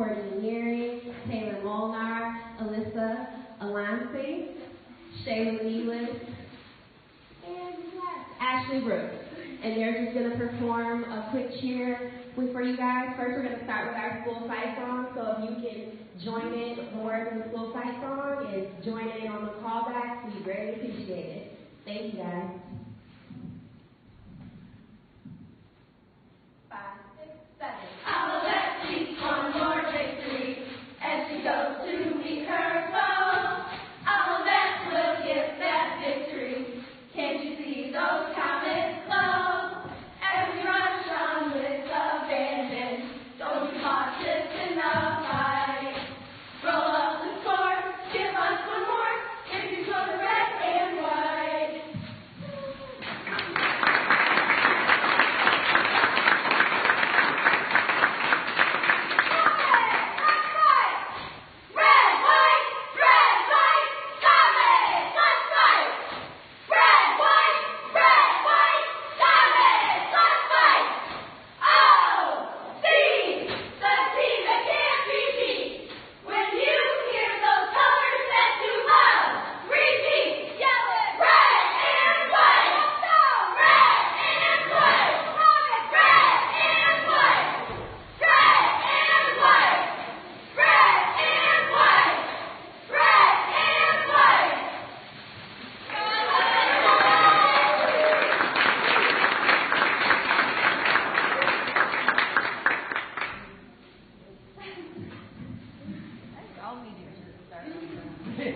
Courtney Neary, Taylor Molnar, Alyssa Alance, Shayla Nealon, and Ashley Brooks. And they're just going to perform a quick cheer for you guys. First, we're going to start with our school fight song. So if you can join in words of the school fight song and join in on the